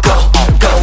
go, go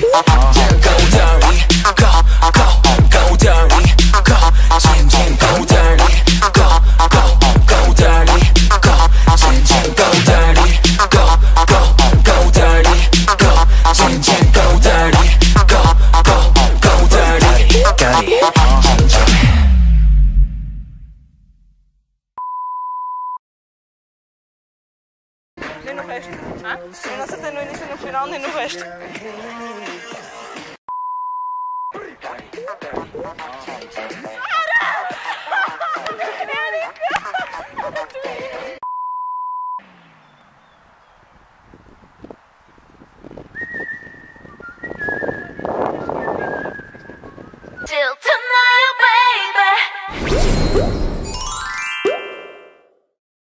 go dirty, go, go, go dirty, go, chen chen, go dirty, go, go, go dirty, go, chen chen, go dirty, go, go, go dirty, go, chen chen, go dirty, go, go, go dirty, dirty. Nem no resto. Nem no acertei no início, no final, nem no resto. Till tonight.